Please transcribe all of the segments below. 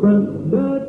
Christ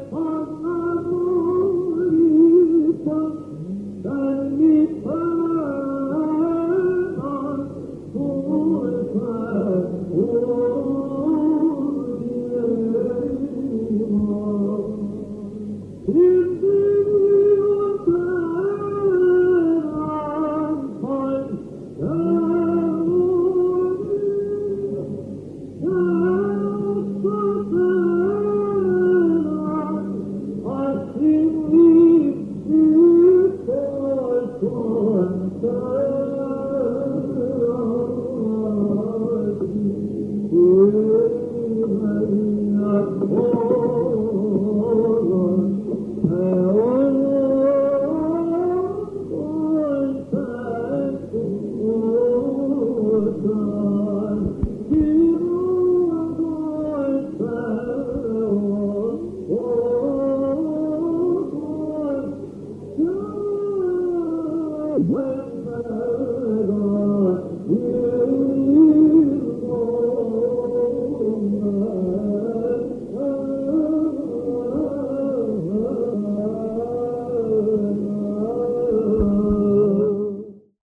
Woo!